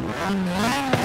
Yeah.